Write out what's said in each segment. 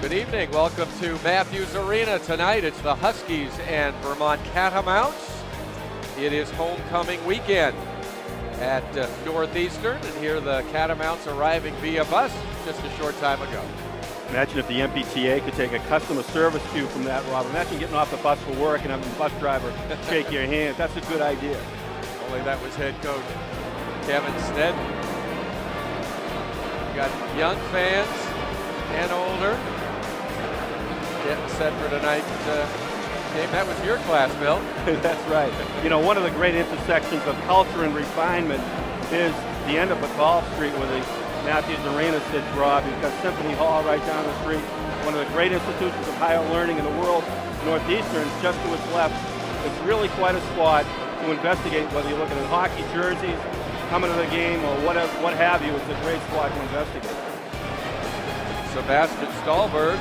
Good evening. Welcome to Matthews Arena tonight. It's the Huskies and Vermont Catamounts. It is homecoming weekend at uh, Northeastern, and here the Catamounts arriving via bus just a short time ago. Imagine if the MBTA could take a customer service cue from that, Rob. Imagine getting off the bus for work and having the bus driver shake your hand. That's a good idea. Only that was head coach Kevin Sneddon. Got young fans and older getting set for tonight's uh, game. That was your class, Bill. That's right. You know, one of the great intersections of culture and refinement is the end of Gulf Street where the Matthews Arena sits, Rob. You've got Symphony Hall right down the street, one of the great institutions of higher learning in the world. Northeastern, just to its left. It's really quite a spot to investigate whether you're looking at hockey jerseys, coming to the game, or whatever, what have you. It's a great spot to investigate. Sebastian Stalberg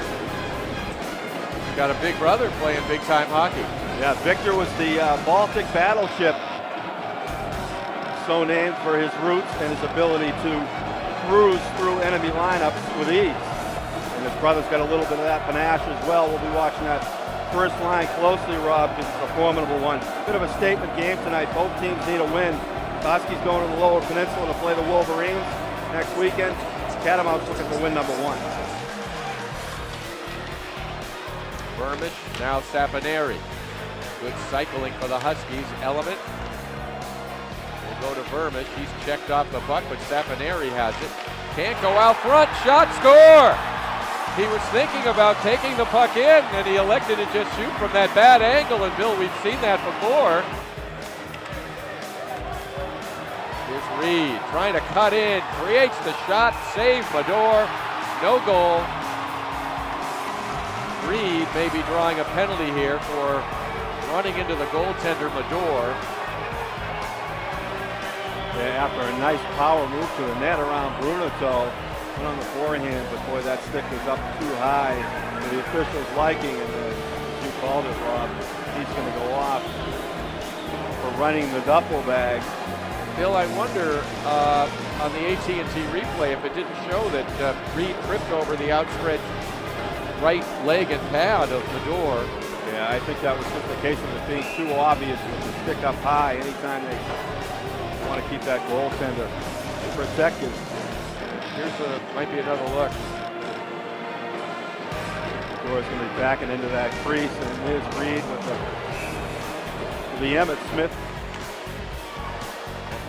got a big brother playing big time hockey. Yeah, Victor was the uh, Baltic battleship, so named for his roots and his ability to cruise through enemy lineups with ease. And his brother's got a little bit of that panache as well. We'll be watching that first line closely, Rob, because it's a formidable one. Bit of a statement game tonight. Both teams need a win. Huskies going to the Lower Peninsula to play the Wolverines next weekend. Catamounts looking for win number one. Vermeersch, now Saponari. Good cycling for the Huskies. Element will go to Vermeersch. He's checked off the puck, but Saponari has it. Can't go out front. Shot score! He was thinking about taking the puck in, and he elected to just shoot from that bad angle. And Bill, we've seen that before. Here's Reed trying to cut in, creates the shot, save Madore, no goal. Reed may be drawing a penalty here for running into the goaltender Madore. Yeah, after a nice power move to the net around Bruneau, went on the forehand, but boy, that stick was up too high for the officials' liking, and as you called it, Rob, he's going to go off for running the duffel bag. Bill, I wonder uh, on the AT&T replay if it didn't show that uh, Reed tripped over the outstretched right leg and pad of Madore. Yeah, I think that was just a case of it being too obvious with the stick up high anytime they want to keep that goaltender protected. Here's a, might be another look. Madore's going to be backing into that crease, and here's Reed with the, the Emmitt Smith.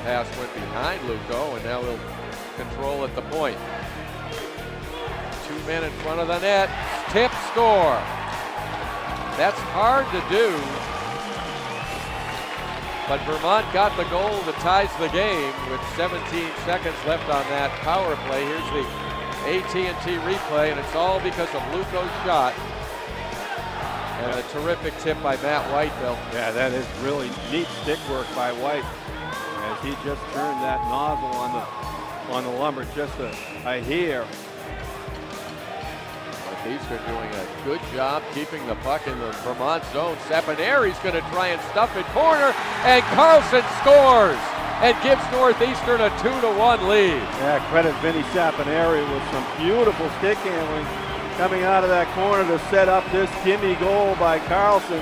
Pass went behind Luukko, and now he'll control at the point. Two men in front of the net. Tip score. That's hard to do. But Vermont got the goal that ties the game with 17 seconds left on that power play. Here's the AT&T replay, and it's all because of Luukko's shot. And a terrific tip by Matt White, Bill. Yeah, that is really neat stick work by White as he just turned that nozzle on the on the lumber just a, a. Northeastern doing a good job keeping the puck in the Vermont zone. Saponari's going to try and stuff it corner, and Carlson scores and gives Northeastern a two to one lead. Yeah, credit Vinny Saponari with some beautiful stick handling coming out of that corner to set up this gimme goal by Carlson.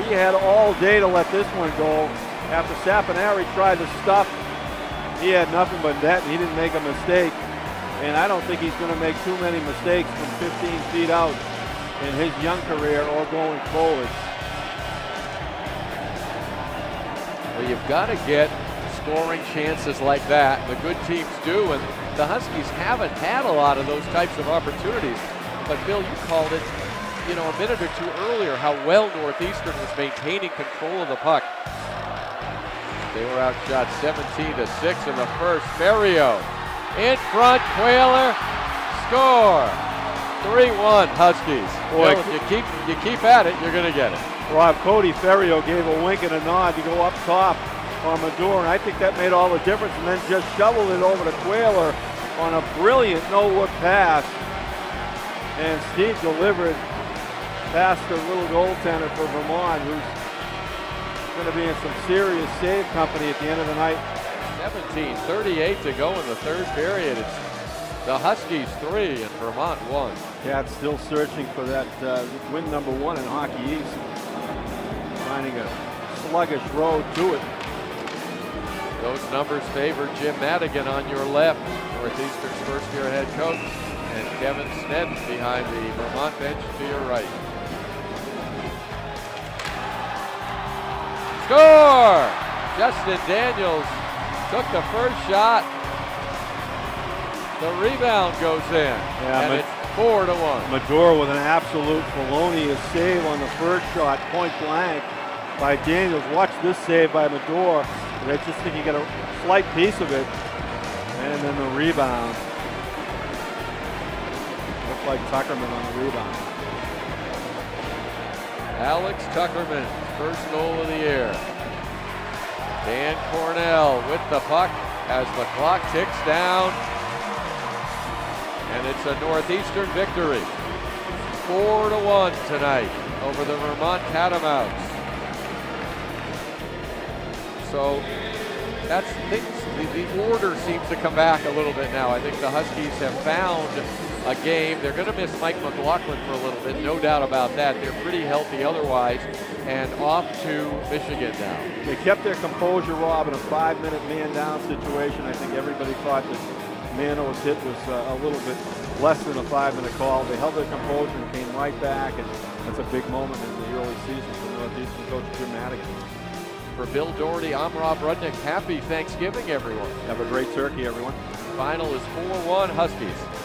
He had all day to let this one go. After Saponari tried to stuff, he had nothing but net, and he didn't make a mistake. And I don't think he's going to make too many mistakes from 15 feet out in his young career or going forward. Well, you've got to get scoring chances like that. The good teams do, and the Huskies haven't had a lot of those types of opportunities. But Bill, you called it, you know, a minute or two earlier how well Northeastern was maintaining control of the puck. They were outshot 17 to 6 in the first. Ferriero in front, Quailer, score. 3-1 Huskies. Boy, Bill, if you keep you keep at it, you're going to get it. Rob Cody Ferriero gave a wink and a nod to go up top on Madore, and I think that made all the difference. And then just shoveled it over to Quailer on a brilliant no-look pass. And Steve delivered past the little goaltender for Vermont, who's going to be in some serious save company at the end of the night. 17, 38 to go in the third period. It's The Huskies three and Vermont one. Cats still searching for that uh, win number one in Hockey East. Finding a sluggish road to it. Those numbers favor Jim Madigan on your left, Northeastern's first year head coach, and Kevin Sneddon behind the Vermont bench to your right. Score! Justin Daniels took the first shot. The rebound goes in, Yeah, and it's four to one. Medora with an absolute felonious save on the first shot, point blank by Daniels. Watch this save by Medora. And I just think you get a slight piece of it. And then the rebound. Looked like Tuckerman on the rebound. Alex Tuckerman, first goal of the year. Dan Cornell with the puck as the clock ticks down. And it's a Northeastern victory. Four to one tonight over the Vermont Catamounts. So that's things, the, the order seems to come back a little bit now. I think the Huskies have found a game. They're going to miss Mike McLaughlin for a little bit, no doubt about that. They're pretty healthy otherwise, and off to Michigan now. They kept their composure, Rob, in a five-minute man-down situation. I think everybody thought that Mano's hit was uh, a little bit less than a five-minute call. They held their composure and came right back, and that's a big moment in the early season for Northeastern coach Jim Madigan. For Bill Doherty, I'm Rob Rudnick. Happy Thanksgiving, everyone. Have a great turkey, everyone. Final is 4 1 Huskies.